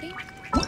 party?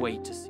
Wait to see.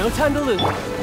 No time to lose.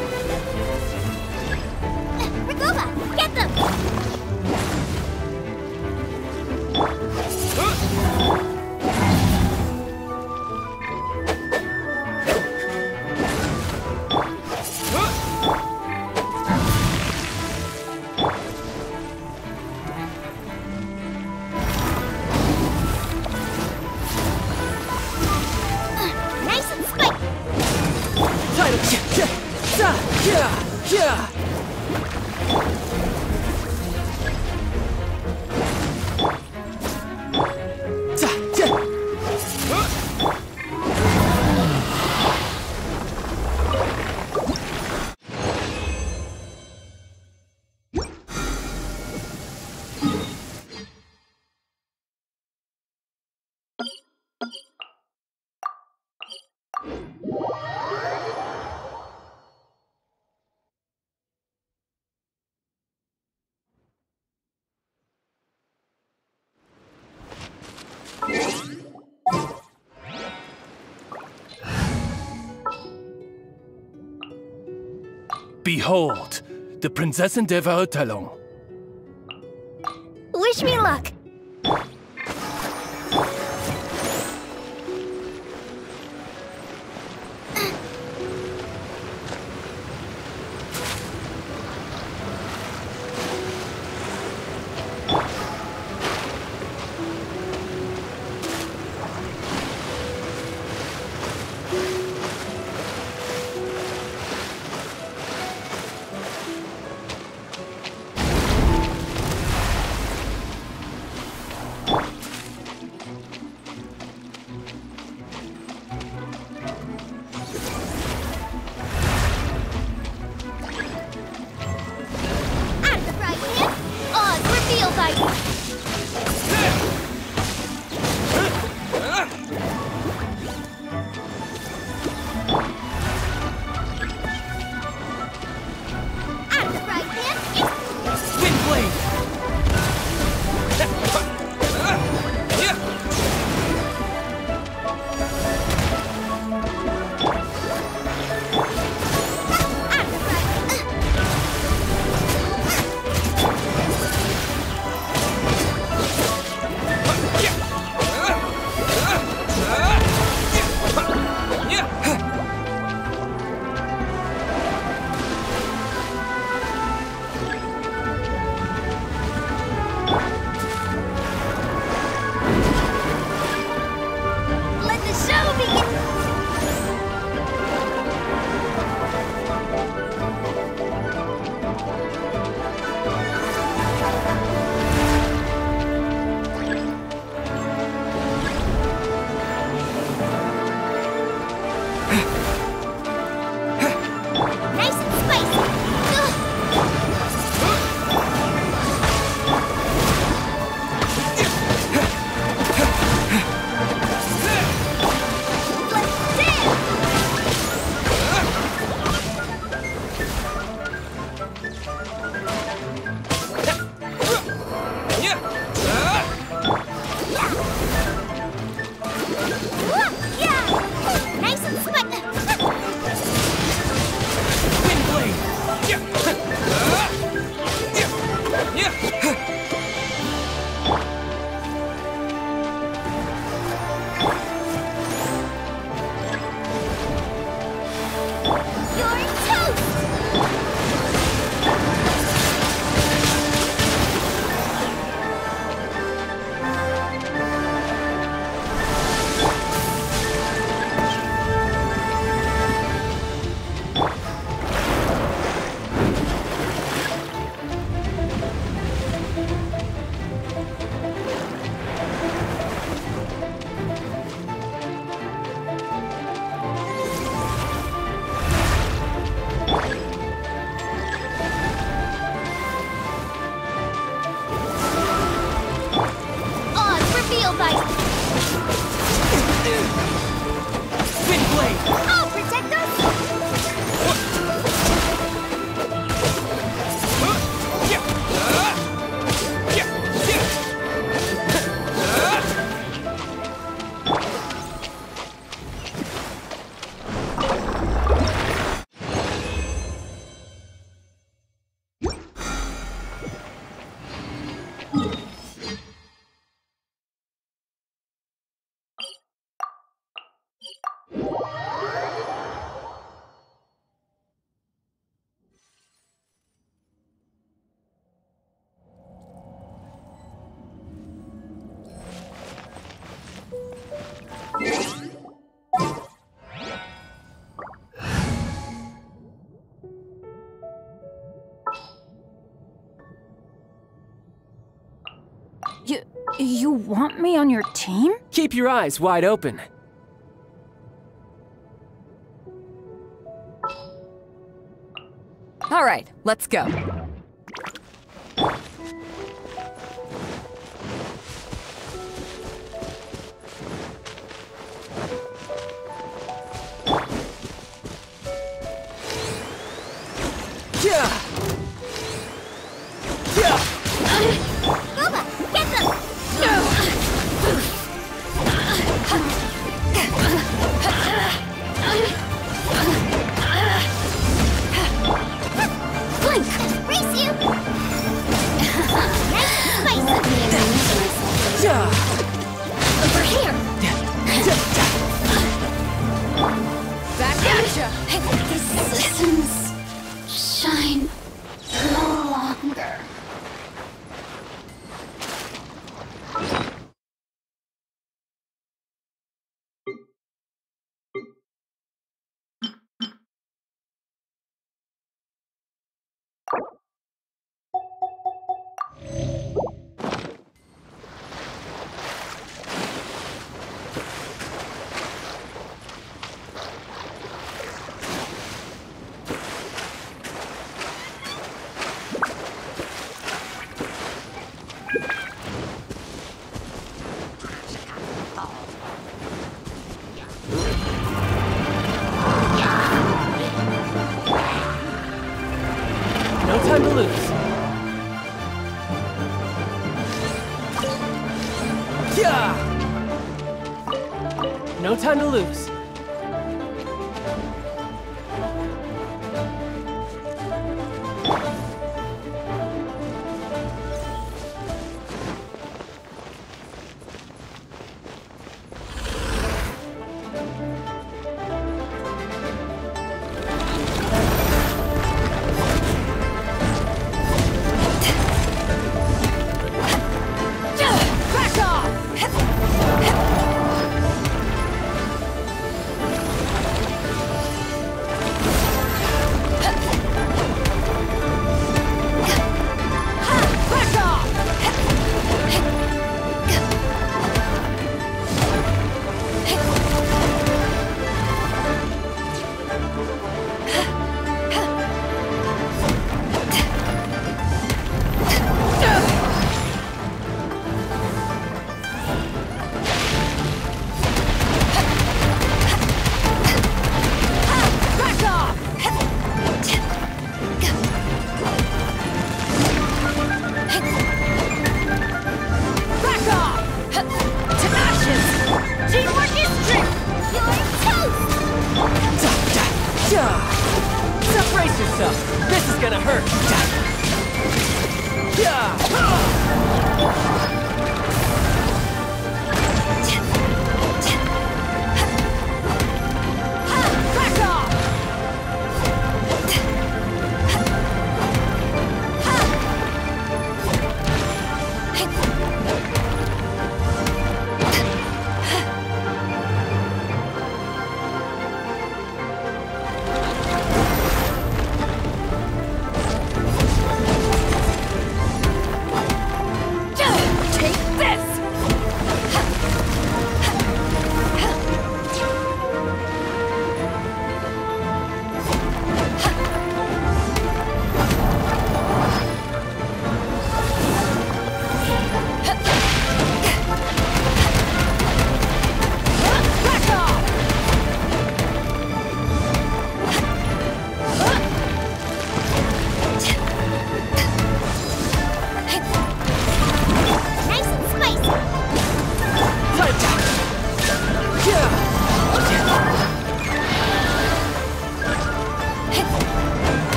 Behold, the Prinzessin der Verurteilung. Wish me luck. You want me on your team? Keep your eyes wide open. All right, let's go.